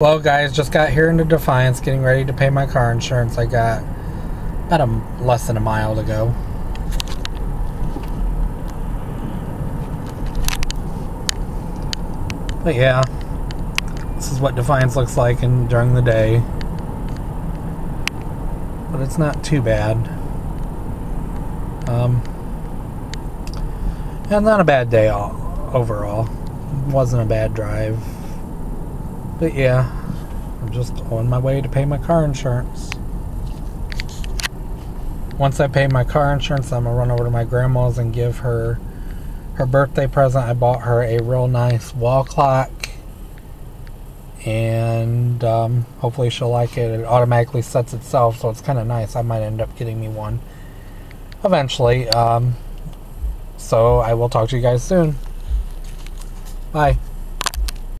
Well, guys, just got here into Defiance, getting ready to pay my car insurance. I got about a less than a mile to go. But yeah, this is what Defiance looks like in, during the day. But it's not too bad. Um, yeah, not a bad day all, overall. Wasn't a bad drive. But yeah, I'm just on my way to pay my car insurance. Once I pay my car insurance, I'm gonna run over to my grandma's and give her her birthday present. I bought her a real nice wall clock, and um, hopefully she'll like it. It automatically sets itself, so it's kind of nice. I might end up getting me one eventually. Um, so I will talk to you guys soon. Bye.